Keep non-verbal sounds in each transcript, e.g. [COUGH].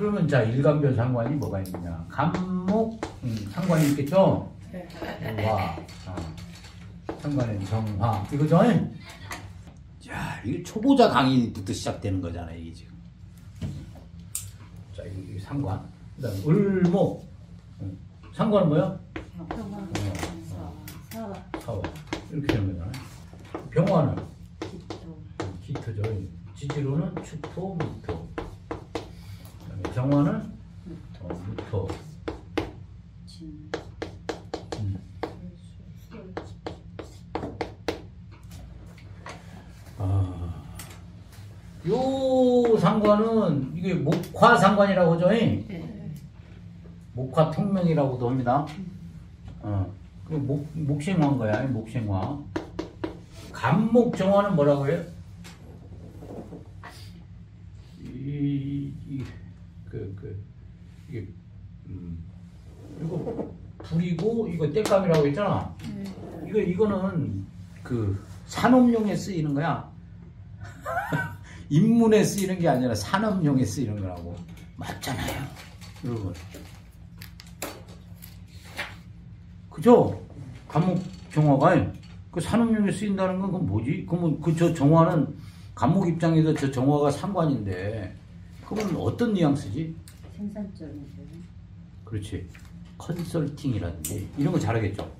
그러면 자 일간별 상관이 뭐가 있느냐? 감목 음, 상관이 있겠죠? 네. 와 아, 상관은 정화 이거죠? 자 이게 초보자 강의부터 시작되는 거잖아요 이게 지금. 상관. 그다음 을목 음, 상관은 뭐야? 어, 사와 이렇게 되는 거잖아요. 병화는 기토 기토죠. 지지로는 축토, 무토. 정화는 어, 무토. 진 음. 아, 요 상관은 이게 목화 상관이라고 하죠. 잉? 네. 목화 통명이라고도 합니다. 어, 그 목, 목생화인 거야, 목생화. 간목 정화는 뭐라고 해요? 이, 이, 그, 그, 이게, 음, 이거 불이고, 이거 땔감이라고 했잖아. 이거, 이거는 그 산업용에 쓰이는 거야. 인문에 쓰이는 게 아니라 산업용에 쓰이는 거라고. 맞잖아요. 여러분. 그죠? 감목 정화가 그 산업용에 쓰인다는 건 그건 뭐지? 그러면 그 저 정화는 감목 입장에서 저 정화가 상관인데 그건 어떤 뉘앙스지? 생산적이죠. 그렇지. 컨설팅이라든지 이런 거 잘하겠죠.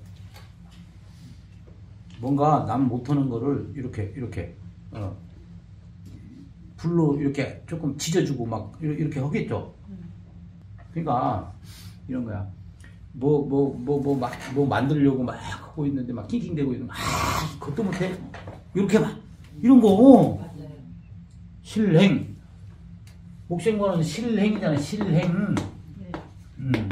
뭔가 남 못하는 거를 이렇게 이렇게 어, 불로 이렇게 조금 지져주고 막 이렇게 하겠죠. 그러니까 이런 거야. 뭐 뭐 뭐 뭐 막 뭐 만들려고 막 하고 있는데 막 낑낑대고 있는 아 그것도 못해 이렇게 막 이런 거 실행 목생과는 실행이잖아 실행 네. 음.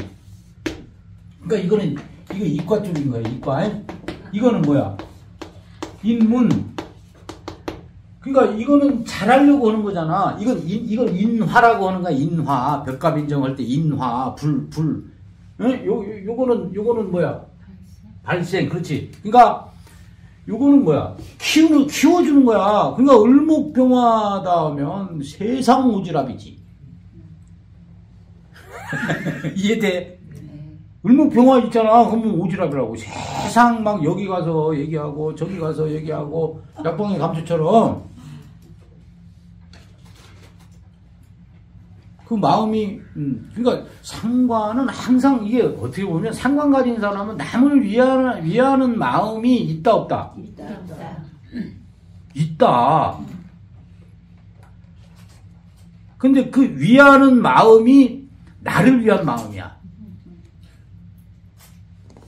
그러니까 이거는 이거 이과 쪽인 거야 이과 이거는 뭐야 인문 그러니까 이거는 잘하려고 하는 거잖아. 이건 인, 이건 인화라고 하는 거야 인화. 벽값 인정할 때 인화 불불. 요, 요, 요거는 요거는 뭐야? 발생 그렇지. 그러니까 요거는 뭐야? 키우는 키워주는 거야. 그러니까 을목병화다 하면 세상 오지랖이지. [LAUGHS] 이해돼? 네. 을목병화 있잖아. 그러면 오지랖이라고. 세상 막 여기 가서 얘기하고 저기 가서 얘기하고 약봉의 감초처럼 그 마음이 음, 그러니까 상관은 항상 이게 어떻게 보면 상관 가진 사람은 남을 위하는 위하는 마음이 있다 없다 있다. 있다. 근데 그 위하는 마음이 나를 위한 마음이야.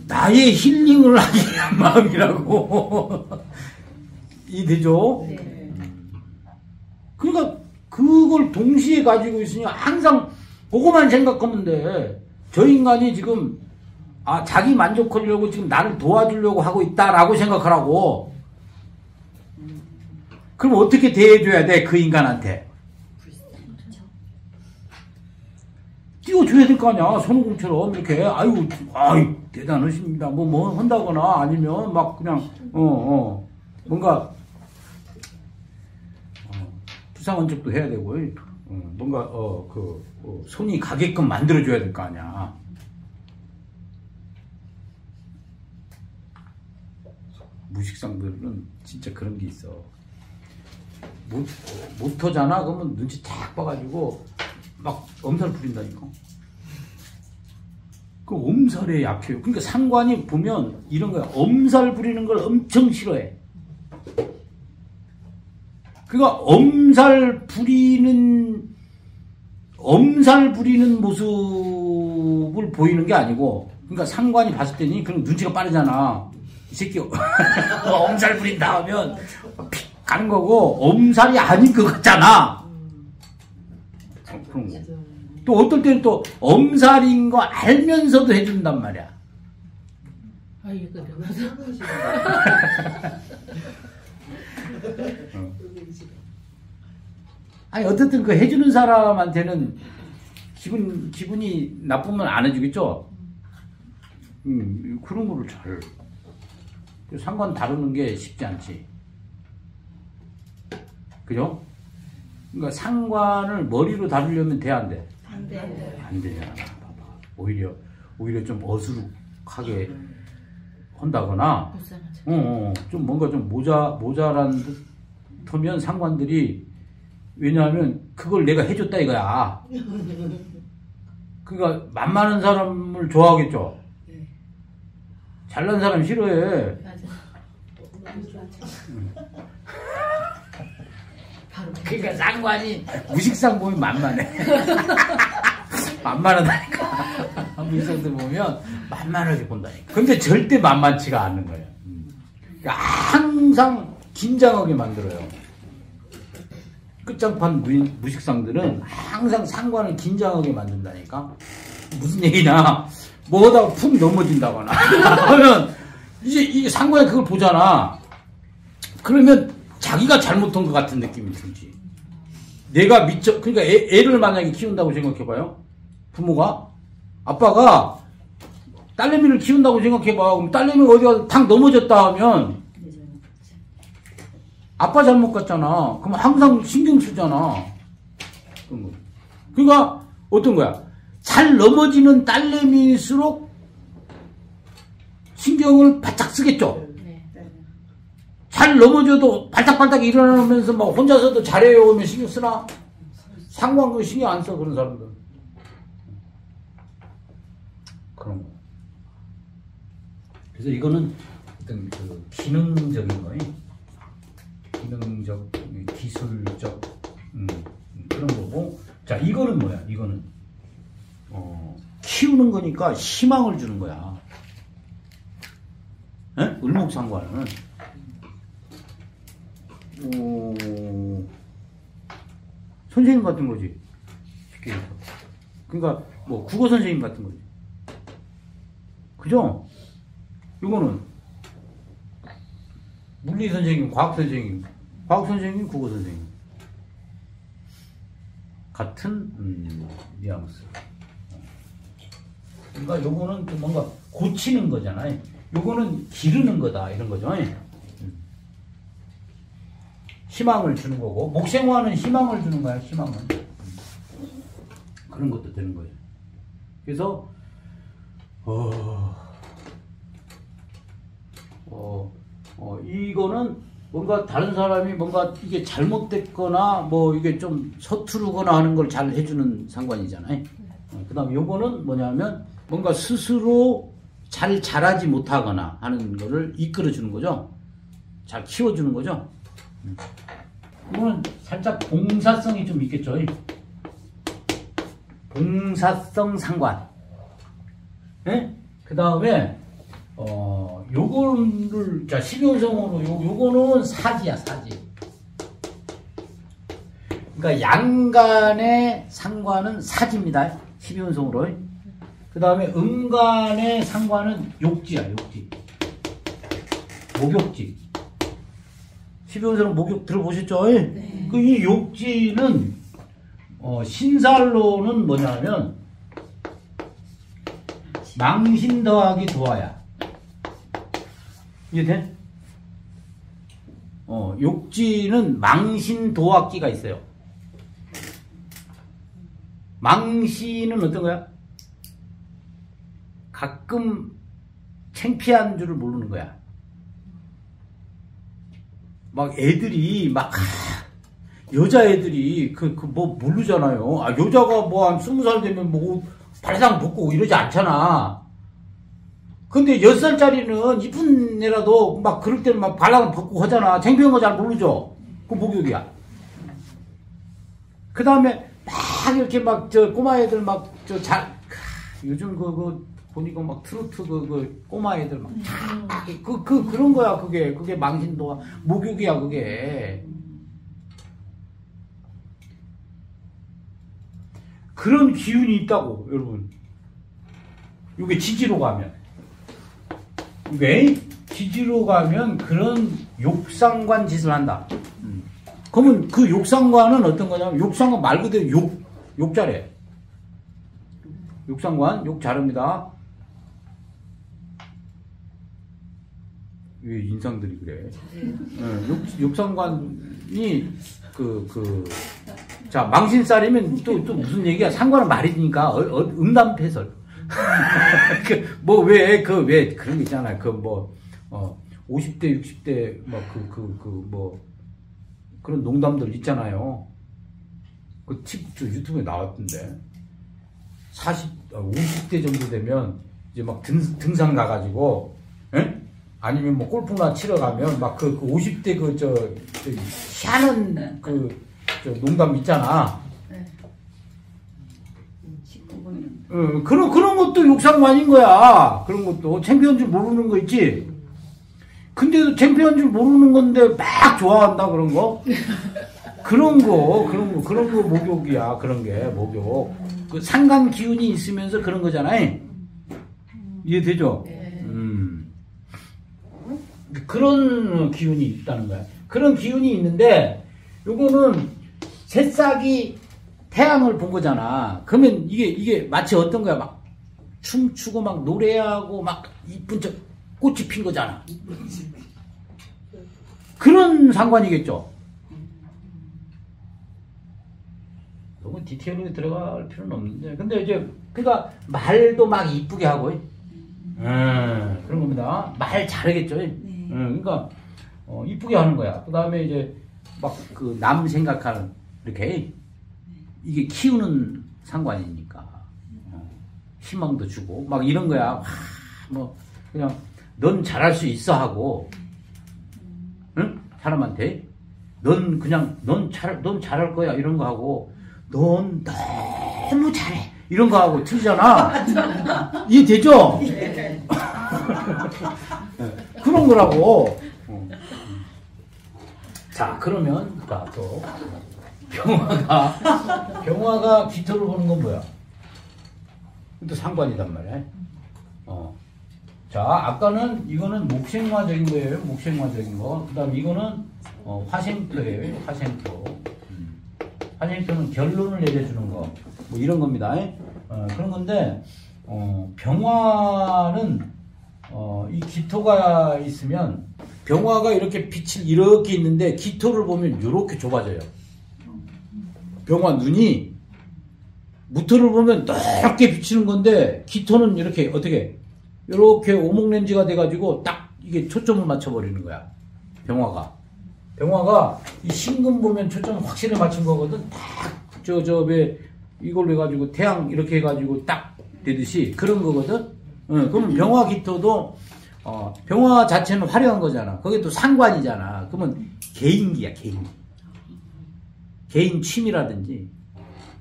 나의 힐링을 하기 위한 마음이라고. [LAUGHS] 이해되죠? 네. 그러니까 그걸 동시에 가지고 있으니 항상 그거만 생각하면 돼. 저 인간이 지금 아 자기 만족하려고 지금 나를 도와주려고 하고 있다라고 생각하라고. 그럼 어떻게 대해줘야 돼 그 인간한테? 띄워줘야 될 거 아니야 손오공처럼 이렇게 아유 아유 대단하십니다 뭐뭐 한다거나 아니면 막 그냥 어 어 뭔가 어, 부상한 척도 해야 되고 어, 뭔가 어 그 어, 손이 가게끔 만들어줘야 될 거 아니야 무식상들은 진짜 그런 게 있어 못, 못하잖아 그러면 눈치 탁 봐가지고 막 엄살 부린다니까. 그 엄살에 약해요. 그러니까 상관이 보면 이런 거야. 엄살 부리는 걸 엄청 싫어해. 그러니까 엄살 부리는 엄살 부리는 모습을 보이는 게 아니고 그러니까 상관이 봤을 때니 그런 눈치가 빠르잖아. 이 새끼 [LAUGHS] 엄살 부린다 하면 픽 가는 거고 엄살이 아닌 것 같잖아. 그런 거. 또 어떨 때는 또 엄살인 거 알면서도 해준단 말이야. 아 이거 내 [LAUGHS] 가 아니 어떻든 그 해주는 사람한테는 기분 기분이 나쁘면 안 해주겠죠. 음 그런 거를 잘 상관 다루는 게 쉽지 않지. 그죠? 그러니까 상관을 머리로 다루려면 돼 안 돼? 안 돼. 안 되잖아. 봐봐. 오히려 오히려 좀 어수룩하게 한다거나 불쌍하죠. 어, 어, 좀 뭔가 좀 모자 모자란 듯하면 상관들이 왜냐하면 그걸 내가 해줬다 이거야. [LAUGHS] 그러니까 만만한 사람을 좋아하겠죠. 네. 잘난 사람 싫어해. 맞아. [LAUGHS] 바로 그러니까 상관이 무식상 보면 만만해. [LAUGHS] 만만하다니까. 무식상들 보면 만만하게 본다니까. 근데 절대 만만치가 않는 거예요. 음. 그러니까 항상 긴장하게 만들어요. 끝장판 무, 무식상들은 항상 상관을 긴장하게 만든다니까. 무슨 얘기냐. 뭐 하다가 푹 넘어진다거나. [LAUGHS] 하면 이제 이 상관이 그걸 보잖아. 그러면 자기가 잘못한 것 같은 느낌이 들지. 내가 미쳐, 그러니까 애, 애를 만약에 키운다고 생각해봐요. 부모가. 아빠가 딸내미를 키운다고 생각해봐. 그럼 딸내미가 어디가 탁 넘어졌다 하면 아빠 잘못 같잖아. 그럼 항상 신경 쓰잖아. 그러니까 어떤 거야? 잘 넘어지는 딸내미일수록 신경을 바짝 쓰겠죠. 네. 잘 넘어져도 발딱발딱 일어나면서 막 혼자서도 잘해요 하면 신경 쓰나? 상관그 신경 안 써, 그런 사람들. 그런 거. 그래서 이거는 어떤 그 기능적인 거예요. 기능적, 기술적, 음, 그런 거고. 자, 이거는 뭐야? 이거는, 어, 키우는 거니까 희망을 주는 거야. 에? 을목상관은. 어, 선생님 같은 거지. 쉽게 얘기해서. 그러니까 뭐 국어 선생님 같은 거지. 그죠? 이거는 물리 선생님, 과학 선생님, 과학 선생님, 국어 선생님 같은 음, 뉘앙스. 그러니까 요거는 좀 뭔가 고치는 거잖아요. 요거는 기르는 거다 이런 거죠. 음. 희망을 주는 거고 목생화는 희망을 주는 거야. 희망을 그런 것도 되는 거예요. 그래서 어, 어, 어, 이거는 뭔가 다른 사람이 뭔가 이게 잘못됐거나 뭐 이게 좀 서투르거나 하는 걸 잘 해주는 상관이잖아요. 그 다음 요거는 뭐냐면 뭔가 스스로 잘 자라지 못하거나 하는 거를 이끌어 주는 거죠. 잘 키워주는 거죠. 음. 이거는 살짝 봉사성이 좀 있겠죠. 봉사성 상관. 예? 그 다음에, 어, 요거를, 자, 12원성으로, 요, 요거는 사지야, 사지. 그러니까 양간의 상관은 사지입니다. 12원성으로. 그 다음에 음간의 상관은 욕지야, 욕지. 목욕지. 12원성은 목욕 들어보셨죠? 네. 그이 욕지는, 어, 신살로는 뭐냐면, 망신 더하기 도화야. 이해돼? 어, 욕지는 망신 도화기가 있어요. 망신은 어떤 거야? 가끔 창피한 줄을 모르는 거야. 막 애들이 막 여자애들이 그 그 뭐 모르잖아요. 아 여자가 뭐 한 스무 살 되면 뭐 발상 벗고 이러지 않잖아. 근데 여섯 살짜리는 이쁜 애라도 막 그럴 때는 막 발랑 벗고 하잖아. 창피한 거 잘 모르죠. 그 목욕이야. 그 다음에 막 이렇게 막 저 꼬마 애들 막 저 잘 요즘 그, 그 보니까 막 트로트 그, 그 꼬마 애들 막 그, 그, 그런 거야, 그게. 그게 망신도와 목욕이야, 그게. 그런 기운이 있다고, 여러분. 이게 지지로 가면. 왜? 지지로 가면 그런 욕상관 짓을 한다. 음. 그러면 그 욕상관은 어떤 거냐면 욕상관 말 그대로 욕, 욕자래. 욕상관, 욕자릅니다. 왜 인상들이 그래? 예, 욕, 욕상관이 그, 그, 자, 망신살이면 또, 또 무슨 얘기야? 상관은 말이니까, 어, 어, 음담패설. [LAUGHS] 그, 뭐, 왜, 그, 왜, 그런 게 있잖아요. 그, 뭐, 어, 50대, 60대, 뭐, 그, 그, 그, 뭐, 그런 농담들 있잖아요. 그 팁, 저 유튜브에 나왔던데. 40, 어, 50대 정도 되면, 이제 막 등, 등산 가가지고, 예? 아니면 뭐 골프나 치러 가면 막그 50대 그저 희한한 그 저 농담 있잖아. 19분 어, 그런 그런 것도 욕상만인 거야. 그런 것도 챔피언 줄 모르는 거 있지. 근데도 챔피언 줄 모르는 건데 막 좋아한다 그런 거. 그런 거 그런 거 그런 거 목욕이야. 그런 게 목욕. 그 상관 기운이 있으면서 그런 거잖아요. 이해되죠? 음. 그런 기운이 있다는 거야. 그런 기운이 있는데, 요거는 새싹이 태양을 본 거잖아. 그러면 이게, 이게 마치 어떤 거야. 막 춤추고 막 노래하고 막 이쁜 척 꽃이 핀 거잖아. 그런 상관이겠죠. 너무 디테일하게 들어갈 필요는 없는데. 근데 이제, 그니까 말도 막 이쁘게 하고, 음, 그런 겁니다. 말 잘하겠죠. 음, 그러니까 어, 이쁘게 하는 거야. 그 다음에 이제 막 그 남 생각하는 이렇게 이게 키우는 상관이니까 어, 희망도 주고 막 이런 거야. 와, 뭐 그냥 넌 잘할 수 있어 하고, 응? 사람한테 넌 그냥 넌 잘 넌 잘할 거야 이런 거 하고 넌 너무 잘해 이런 거 하고 틀리잖아. 이해되죠? [LAUGHS] 그런 거라고. 어. 자, 그러면, 자, 또, 병화가, 병화가 깃털을 보는 건 뭐야? 또 상관이단 말이야. 어. 자, 아까는, 이거는 목생화적인 거예요. 목생화적인 거. 그 다음 이거는, 어, 화생토예요. 화생토. 음. 화생토는 결론을 내려주는 거. 뭐 이런 겁니다. 어, 그런 건데, 어, 병화는, 어, 이 기토가 있으면 병화가 이렇게 빛을 이렇게 있는데 기토를 보면 이렇게 좁아져요. 병화 눈이 무토를 보면 넓게 비치는 건데 기토는 이렇게 어떻게 이렇게 오목렌즈가 돼가지고 딱 이게 초점을 맞춰버리는 거야. 병화가. 병화가 이 신금 보면 초점을 확실히 맞춘 거거든. 딱저저왜 이걸로 해가지고 태양 이렇게 해가지고 딱 되듯이 그런 거거든. 어, 그러면 병화 기토도 어, 병화 자체는 화려한 거잖아. 그게 또 상관이잖아. 그러면 개인기야, 개인기. 개인 취미라든지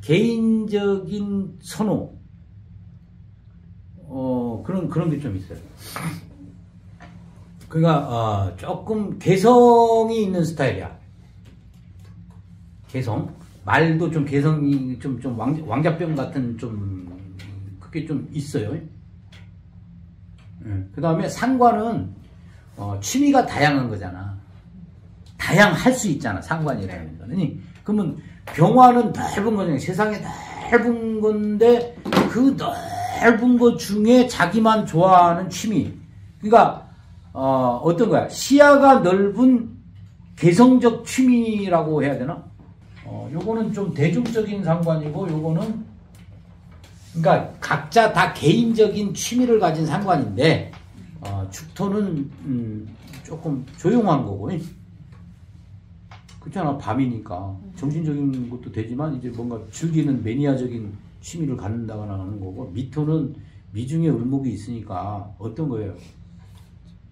개인적인 선호 어, 그런 그런 게 좀 있어요. 그러니까 어, 조금 개성이 있는 스타일이야. 개성 말도 좀 개성이 좀좀 왕자 병 같은 좀 그게 좀 있어요. 그 다음에 상관은 어, 취미가 다양한 거잖아. 다양할 수 있잖아. 상관이라는 거는. 그러면 병화는 넓은 거잖아. 세상에 넓은 건데 그 넓은 것 중에 자기만 좋아하는 취미. 그러니까 어, 어떤 거야? 시야가 넓은 개성적 취미라고 해야 되나? 어, 요거는 좀 대중적인 상관이고 요거는 그러니까 각자 다 개인적인 취미를 가진 상관인데 어, 축토는 음, 조금 조용한 거고 그렇잖아 밤이니까 정신적인 것도 되지만 이제 뭔가 즐기는 매니아적인 취미를 갖는다거나 하는 거고 미토는 미중에 을목이 있으니까 어떤 거예요?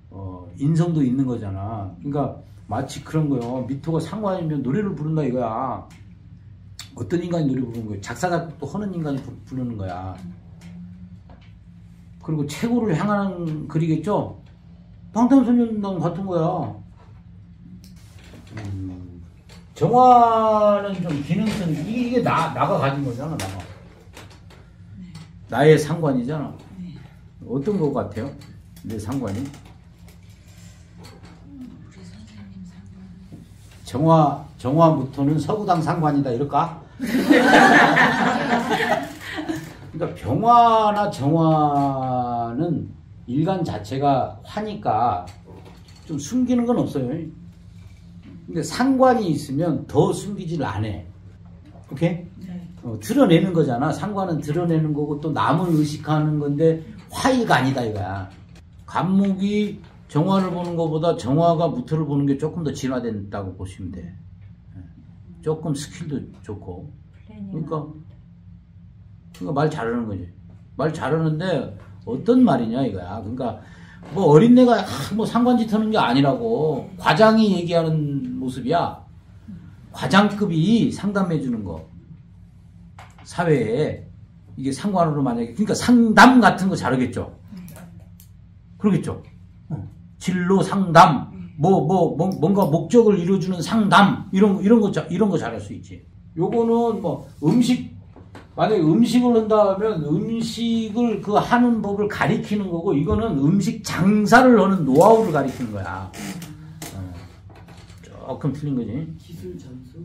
어, 인성도 있는 거잖아. 그러니까 마치 그런 거요. 미토가 상관이면 노래를 부른다 이거야. 어떤 인간이 노래 부르는 거야? 작사, 작곡도 하는 인간이 부르는 거야. 그리고 최고를 향하는 글이겠죠? 방탄소년단 같은 거야. 음, 정화는 좀 기능성, 이게, 이게 나, 나가 가진 거잖아, 나가. 나의 상관이잖아. 어떤 것 같아요? 내 상관이? 정화 정화무토는 서구당 상관이다 이럴까? [LAUGHS] 그러니까 병화나 정화는 일간 자체가 화니까 좀 숨기는 건 없어요. 근데 상관이 있으면 더 숨기질 않아. 오케이? 네. 어, 드러내는 거잖아. 상관은 드러내는 거고 또 남을 의식하는 건데 화의가 아니다 이거야. 간목이 정화를 보는 것보다 정화가 무토를 보는 게 조금 더 진화된다고 보시면 돼. 예. 조금 스킬도 좋고. 그러니까, 그러니까 말 잘하는 거지. 말 잘하는데 어떤 말이냐 이거야. 그러니까 뭐 어린애가 아, 뭐 상관짓 하는 게 아니라고 과장이 얘기하는 모습이야. 과장급이 상담해 주는 거. 사회에 이게 상관으로 만약에 그러니까 상담 같은 거 잘하겠죠. 그러겠죠. 어. 진로 상담, 뭐, 뭐, 뭐, 뭔가 목적을 이루어주는 상담, 이런, 거- 이런 거, 자- 이런 거 잘할 수 있지. 요거는 뭐, 음식, 만약에 음식을 한다 하면 음식을 그 하는 법을 가리키는 거고, 이거는 음식 장사를 하는 노하우를 가리키는 거야. 어. 조금 틀린 거지. 기술 전수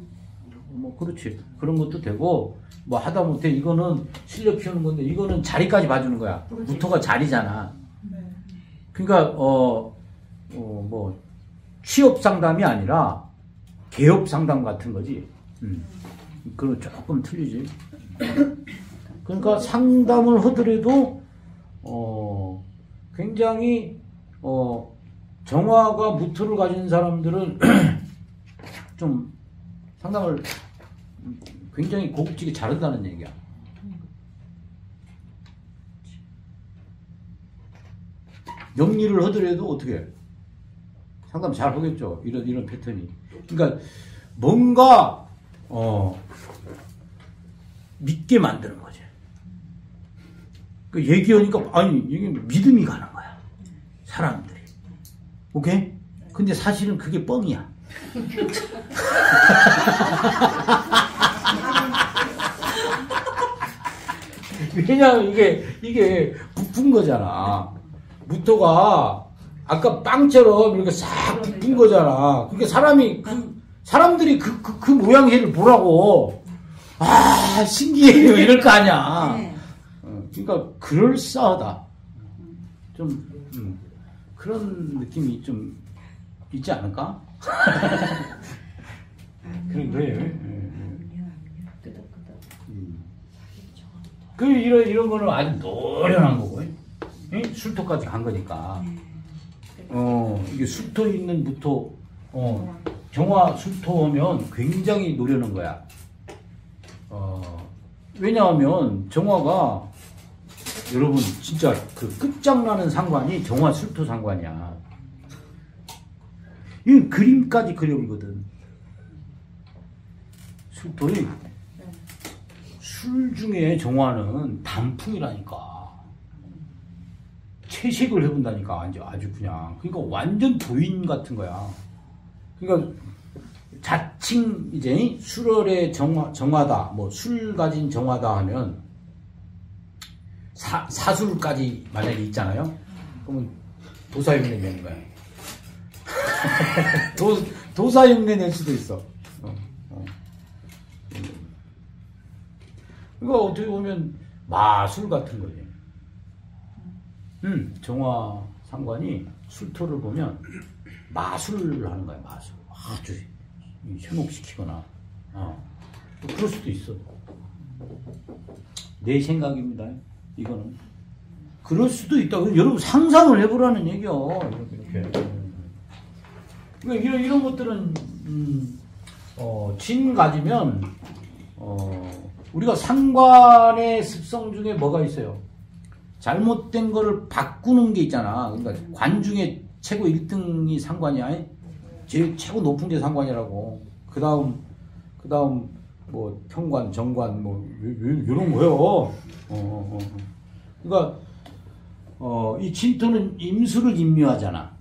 뭐, 그렇지. 그런 것도 되고, 뭐, 하다못해 이거는 실력 키우는 건데, 이거는 자리까지 봐주는 거야. 무토가 자리잖아. 그러니까 어, 어, 뭐 취업 상담이 아니라 개업 상담 같은 거지. 음. 그건 조금 틀리지. 그러니까 상담을 하더라도 어, 굉장히 어, 정화가 무토를 가진 사람들은 [CLEARS THROAT] [CLEARS THROAT] 좀 상담을 굉장히 고급지게 잘한다는 얘기야. 영리를 하더라도 어떻게 해? 상담 잘 하겠죠. 이런 이런 패턴이. 그러니까 뭔가 어 믿게 만드는 거지. 그 얘기하니까 아니 이게 믿음이 가는 거야. 사람들이. 오케이? 근데 사실은 그게 뻥이야. 왜냐하면 이게 이게 부푼 거잖아. 무토가 아까 빵처럼 이렇게 싹 부푼 거잖아. 그러니까 사람이 그 사람들이 그 그 그 모양새를 보라고 아 신기해요 이럴 거 아니야. 네. 어, 그러니까 그럴싸하다. 좀 음, 그런 느낌이 좀 있지 않을까? 그런 거예요. 끄덕끄덕. 그 이런 이런 거는 아주 노련한 거고, 예? 술토까지 간 거니까. 어 이게 술토 있는 무토, 어 정화 술토면 굉장히 노련한 거야. 어 왜냐하면 정화가 여러분 진짜 그 끝장나는 상관이 정화 술토 상관이야. 이 그림까지 그려보거든. 술토이 술 중에 정화는 단풍이라니까. 채식을 해본다니까 아주 아주 그냥 그러니까 완전 도인 같은 거야. 그러니까 자칭 이제 술월의 정화 정화다 뭐 술 가진 정화다 하면 사 사술까지 만약에 있잖아요. 그러면 도사흉내 내는 거야. [LAUGHS] 도 도사 흉내 낼 수도 있어. 어, 어. 그러니까 어떻게 보면 마술 같은 거지. 음, 정화 상관이 술토를 보면 마술을 하는 거야, 마술. 아주 현혹시키거나. 어. 그럴 수도 있어. 내 생각입니다. 이거는. 그럴 수도 있다. 여러분 상상을 해보라는 얘기야. 이렇게. 그러니까 이런, 이런 것들은, 음, 어, 진 가지면, 어, 우리가 상관의 습성 중에 뭐가 있어요? 잘못된 거를 바꾸는 게 있잖아. 그러니까 관 중에 최고 1등이 상관이야. 제일 최고 높은 게 상관이라고. 그 다음, 그 다음, 뭐, 평관, 정관, 뭐, 요런 거요. 어, 어, 어. 그러니까, 어, 이 진토는 임수를 임묘하잖아.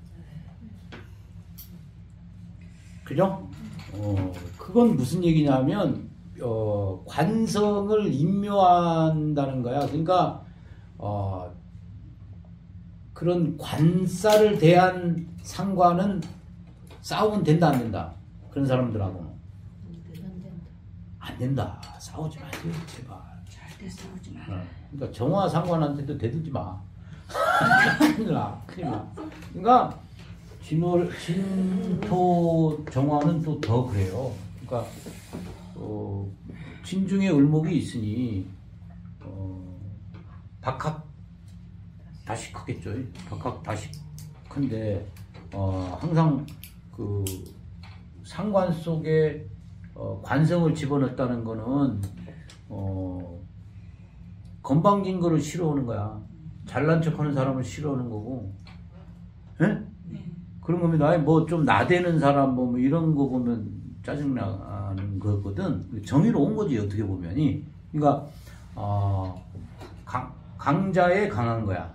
그죠? 어, 그건 무슨 얘기냐면, 어, 관성을 임묘한다는 거야. 그러니까, 어, 그런 관사를 대한 상관은 싸우면 된다, 안 된다? 그런 사람들하고는 안 된다. 싸우지 마세요, 제발. 절대 싸우지 마. 어. 그러니까 정화 상관한테도 대들지 마. [LAUGHS] 큰일 나, 큰일 나. 그러니까 진월, 진토 정화는 또 더 그래요. 그러니까 어, 진중에 을목이 있으니 어, 박학 다시 크겠죠. 박학 다시 큰데 어, 항상 그 상관 속에 어, 관성을 집어넣었다는 거는 어, 건방진 거를 싫어하는 거야. 잘난 척하는 사람을 싫어하는 거고, 예? 그런 겁니다. 뭐좀 나대는 사람 뭐 이런 거 보면 짜증 나는 거거든. 정의로운 거지 어떻게 보면이. 그러니까 어, 강, 강자에 강한 거야.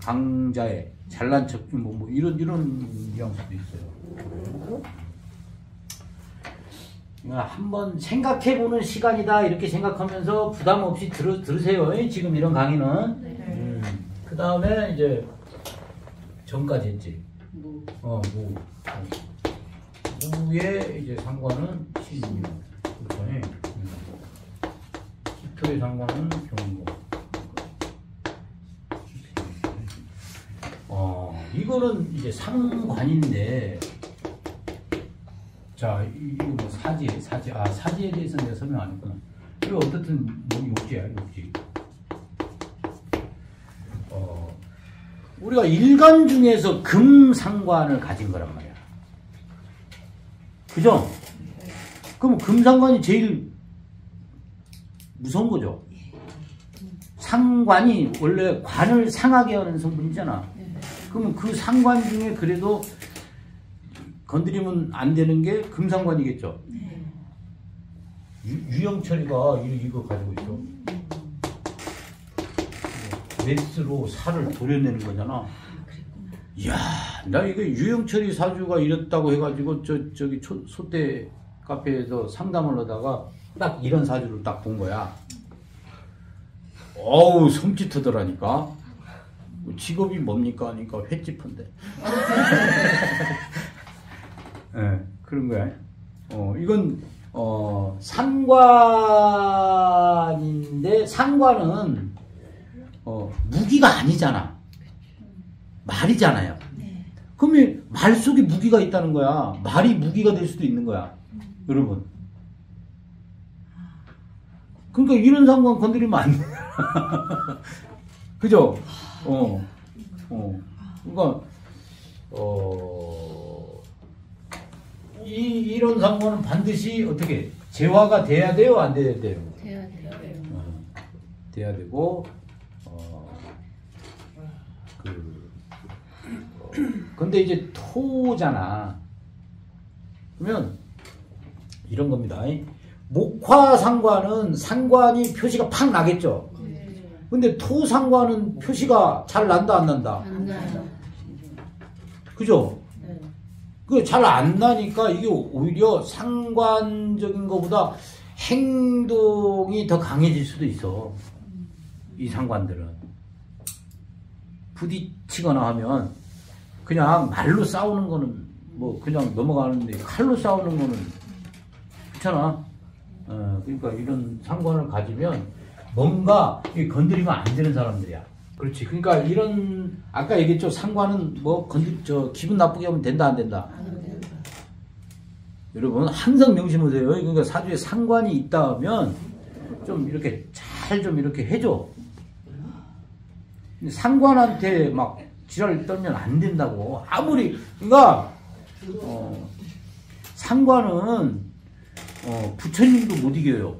강자에 잘난 척, 뭐, 뭐 이런 이런 뉘앙스도 있어요. 그러니까 한번 생각해보는 시간이다 이렇게 생각하면서 부담 없이 들, 들으세요. 지금 이런 강의는. 음. 그 다음에 이제 전까지 했지. 뭐 어, 무. 무의 이제 상관은 신유. 그전에 기토의 상관은 경고. 어, 이거는 이제 상관인데, 자, 이- 이거 뭐 사지, 사지, 아, 사지에 대해서 내가 설명 안 했구나. 이거 어떻든 뭐 욕지야, 욕지. 어, 우리가 일간 중에서 금상관을 가진 거란 말이야. 그죠? 그럼 금상관이 제일 무서운 거죠. 상관이 원래 관을 상하게 하는 성분이잖아. 그러면 그 상관 중에 그래도 건드리면 안 되는 게 금상관이겠죠. 유, 유영철이가 이- 이거 가지고 있어. 메스로 살을 도려내는 거잖아. 이야, 나 이거 유영철이 사주가 이랬다고 해가지고 저 저기 초, 소대 카페에서 상담을 하다가 딱 이런 사주를 딱 본 거야. 어우 섬찟하더라니까. 뭐 직업이 뭡니까 하니까 횟집인데. [LAUGHS] 예, 그런 거야. 어, 이건 어, 상관인데 상관은 어, 무기가 아니잖아. 말이잖아요. 그러면 말 속에 무기가 있다는 거야. 말이 무기가 될 수도 있는 거야. 여러분. 그러니까 이런 상관 건드리면 안 돼. [LAUGHS] 그죠? 어. 어. 그러니까, 어, 이, 이런 상관은 반드시 어떻게, 재화가 돼야 돼요? 안 돼야 돼요? 돼야 돼요. 어, 돼야 되고 어, 그 어, 근데 이제 토잖아. 그러면 이런 겁니다. 목화 상관은 상관이 표시가 팍 나겠죠. 근데 토 상관은 표시가 잘 난다 안 난다. 안 나요. 그죠? 네. 그잘 안 나니까 이게 오히려 상관적인 것보다 행동이 더 강해질 수도 있어. 이 상관들은. 부딪히거나 하면 그냥 말로 싸우는 거는 뭐 그냥 넘어가는데 칼로 싸우는 거는 그렇잖아. 어, 그러니까 이런 상관을 가지면 뭔가 건드리면 안 되는 사람들이야. 그렇지. 그러니까 이런 아까 얘기했죠. 상관은 뭐 건드 저 기분 나쁘게 하면 된다 안 된다. 여러분 항상 명심하세요. 그러니까 사주에 상관이 있다면 좀 이렇게 잘 좀 이렇게 해줘. 상관한테 막 지랄 떨면 안 된다고. 아무리 그러니까 어, 상관은 어, 부처님도 못 이겨요.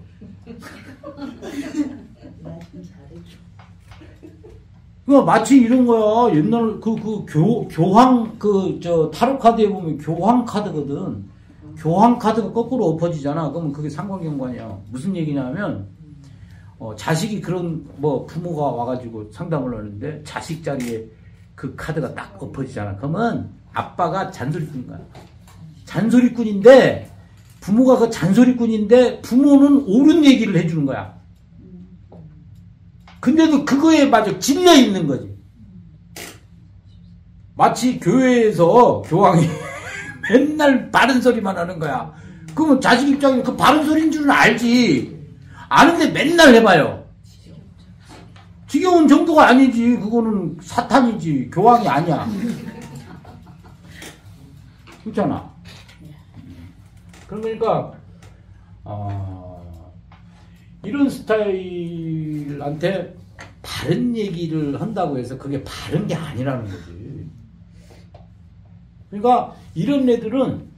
그 마치 이런 거야. 옛날 그 그 교 교황 그 저 타로 카드에 보면 교황 카드거든. 교황 카드가 거꾸로 엎어지잖아. 그러면 그게 상관경관이야. 무슨 얘기냐면 어, 자식이 그런 뭐 부모가 와가지고 상담을 하는데 자식 자리에 그 카드가 딱 엎어지잖아. 그러면 아빠가 잔소리꾼인 거야. 잔소리꾼인데 부모가 그 잔소리꾼인데 부모는 옳은 얘기를 해주는 거야. 근데도 그거에 마저 질려 있는 거지. 마치 교회에서 교황이 [LAUGHS] 맨날 바른 소리만 하는 거야. 그러면 자식 입장에 그 바른 소리인 줄은 알지. 아는데 맨날 해봐요. 지겨운 정도가 아니지. 그거는 사탄이지. 교황이 아니야. 그렇잖아. 그러니까, 어, 이런 스타일한테 바른 얘기를 한다고 해서 그게 바른 게 아니라는 거지. 그러니까 이런 애들은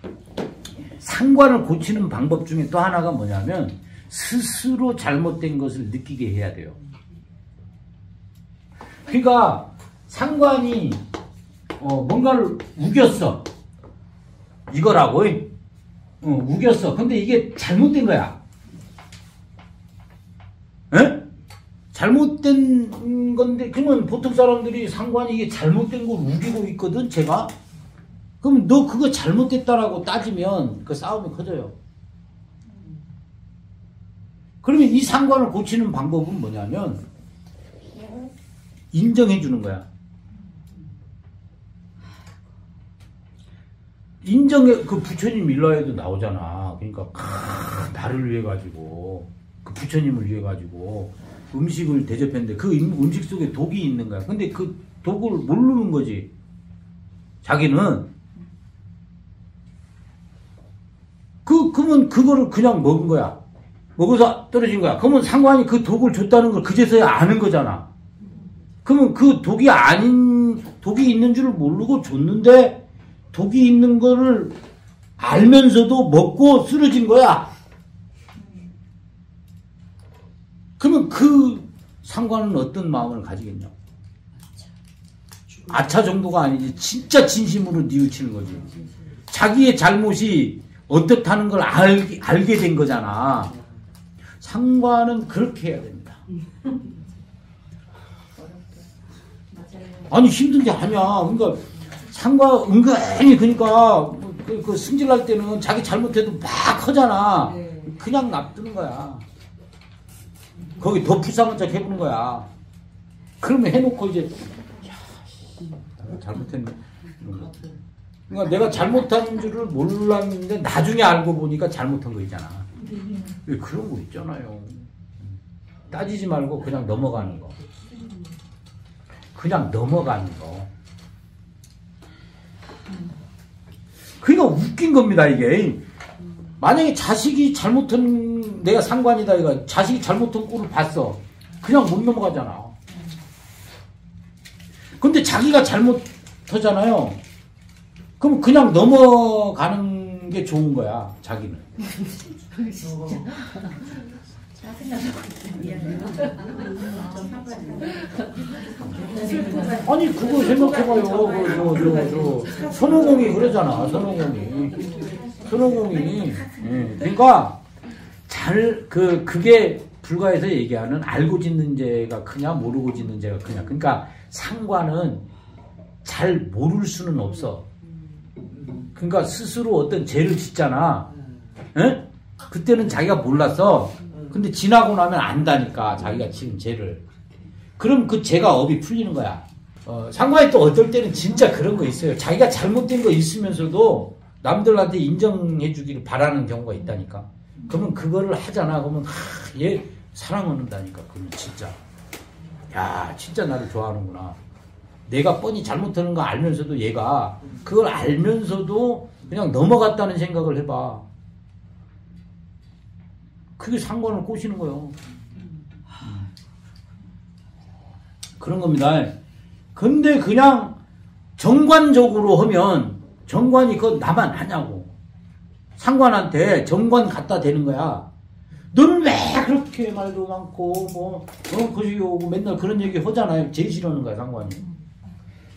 상관을 고치는 방법 중에 또 하나가 뭐냐면 스스로 잘못된 것을 느끼게 해야 돼요. 그러니까 상관이 어, 뭔가를 우겼어. 이거라고. 어, 우겼어. 근데 이게 잘못된 거야. 에? 잘못된 건데, 그러면 보통 사람들이 상관이 이게 잘못된 걸 우기고 있거든, 제가? 그럼 너 그거 잘못됐다라고 따지면 그 싸움이 커져요. 그러면 이 상관을 고치는 방법은 뭐냐면, 인정해 주는 거야. 인정해, 그 부처님 일라에도 나오잖아. 그러니까, 크, 나를 위해 가지고, 그 부처님을 위해 가지고, 음식을 대접했는데, 그 음- 음식 속에 독이 있는 거야. 근데 그 독을 모르는 거지. 자기는. 그, 그러면 그거를 그냥 먹은 거야. 먹어서 떨어진 거야. 그러면 상관이 그 독을 줬다는 걸 그제서야 아는 거잖아. 그러면 그 독이 아닌, 독이 있는 줄을 모르고 줬는데, 독이 있는 거를 알면서도 먹고 쓰러진 거야. 그러면 그 상관은 어떤 마음을 가지겠냐? 아차 정도가 아니지. 진짜 진심으로 뉘우치는 거지. 자기의 잘못이 어떻다는 걸 알, 알게 된 거잖아. 상관은 그렇게 해야 됩니다. 아니 힘든 게 아니야. 그러니까 상과 은근히 그러니까 그, 그 승질날 때는 자기 잘못해도 막 하잖아. 네. 그냥 놔두는 거야. 거기 더 불쌍한 척 해보는 거야. 그러면 해놓고 이제 야, 씨, 내가 잘못했네. 그러니까 내가 잘못한 줄을 몰랐는데 나중에 알고 보니까 잘못한 거 있잖아. 왜 그런 거 있잖아요. 따지지 말고 그냥 넘어가는 거. 그냥 넘어가는 거. 그러니까 웃긴 겁니다, 이게. 만약에 자식이 잘못한, 내가 상관이다, 이거. 자식이 잘못한 꼴을 봤어. 그냥 못 넘어가잖아. 근데 자기가 잘못하잖아요. 그럼 그냥 넘어가는 게 좋은 거야, 자기는. [LAUGHS] 아니, 그거 생각해봐요. 그, 저, 저, 저, 손오공이 그러잖아, 손오공이. 손오공이. 예. 그러니까, 잘, 그, 그게 불가에서 얘기하는 알고 짓는 죄가 크냐, 모르고 짓는 죄가 크냐. 그러니까, 상관은 잘 모를 수는 없어. 그러니까 스스로 어떤 죄를 짓잖아. 예? 그때는 자기가 몰랐어. 근데 지나고 나면 안다니까, 자기가 지은 죄를. 그럼 그 죄가 업이 풀리는 거야. 어, 상관이 또 어떨 때는 진짜 그런 거 있어요. 자기가 잘못된 거 있으면서도 남들한테 인정해 주기를 바라는 경우가 있다니까. 그러면 그거를 하잖아. 그러면 하, 얘 사랑하는다니까. 그러면 진짜. 야, 진짜 나를 좋아하는구나. 내가 뻔히 잘못하는 거 알면서도 얘가 그걸 알면서도 그냥 넘어갔다는 생각을 해봐. 그게 상관을 꼬시는 거예요. 그런 겁니다. 근데 그냥 정관적으로 하면 정관이 그거 나만 하냐고. 상관한테 정관 갖다 대는 거야. 너는 왜 그렇게 말도 많고 뭐 어, 오고 맨날 그런 얘기 하잖아요. 제일 싫어하는 거야 상관이.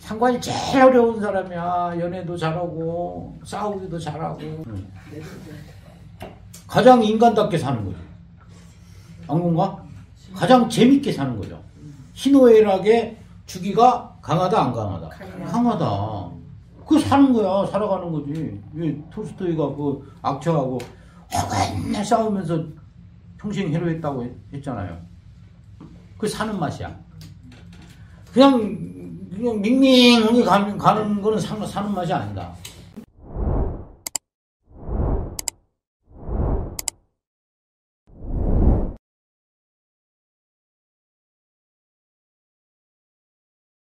상관이 제일 어려운 사람이야. 연애도 잘하고 싸우기도 잘하고. 가장 인간답게 사는 거죠. 안 그런가? 가장 재밌게 사는 거죠. 희노애락의 주기가 강하다 안 강하다? 강하다. 그 사는 거야. 살아가는 거지. 왜 톨스토이가 그 악처하고 맨날 싸우면서 평생 해로했다고 했- 했잖아요. 그 사는 맛이야. 그냥 그냥 밍밍하게 가는, 가는 거는 사, 사는 맛이 아니다.